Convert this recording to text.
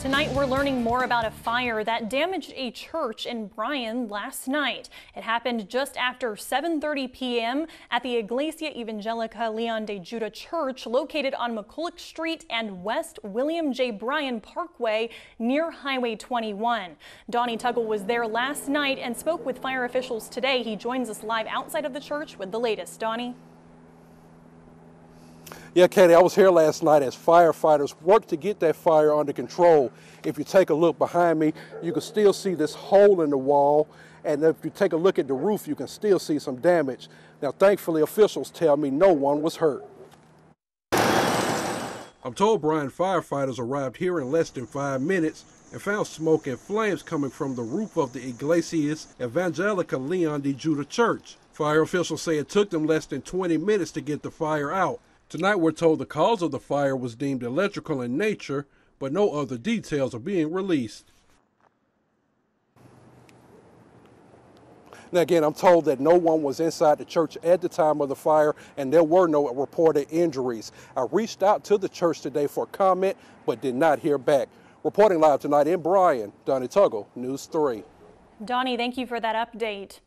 Tonight, we're learning more about a fire that damaged a church in Bryan last night. It happened just after 7.30 p.m. at the Iglesia Evangelica Leon de Juda Church located on McCullough Street and West William J. Bryan Parkway near Highway 21. Donnie Tuggle was there last night and spoke with fire officials today. He joins us live outside of the church with the latest. Donnie? Yeah, Katie, I was here last night as firefighters worked to get that fire under control. If you take a look behind me, you can still see this hole in the wall. And if you take a look at the roof, you can still see some damage. Now, thankfully, officials tell me no one was hurt. I'm told Bryan firefighters arrived here in less than five minutes and found smoke and flames coming from the roof of the Iglesias Evangelica Leon de Juda Church. Fire officials say it took them less than 20 minutes to get the fire out. Tonight, we're told the cause of the fire was deemed electrical in nature, but no other details are being released. Now, again, I'm told that no one was inside the church at the time of the fire and there were no reported injuries. I reached out to the church today for comment, but did not hear back. Reporting live tonight in Bryan, Donnie Tuggle, News 3. Donnie, thank you for that update.